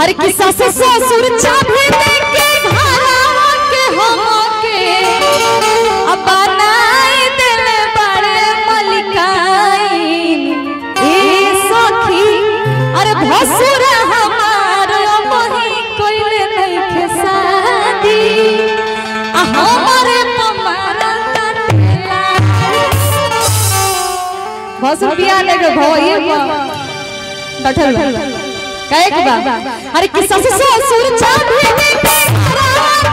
हर किस्सा से ससुर चाबी देके घरवा के हमके अब बनाई मलिकाई ए सखी, अरे भसुर हमार मोही कोइले नइखे शादी। आ हमरे भसुर भइए कहे के बा। अरे किस्सा से ससुर चाबी घरवा के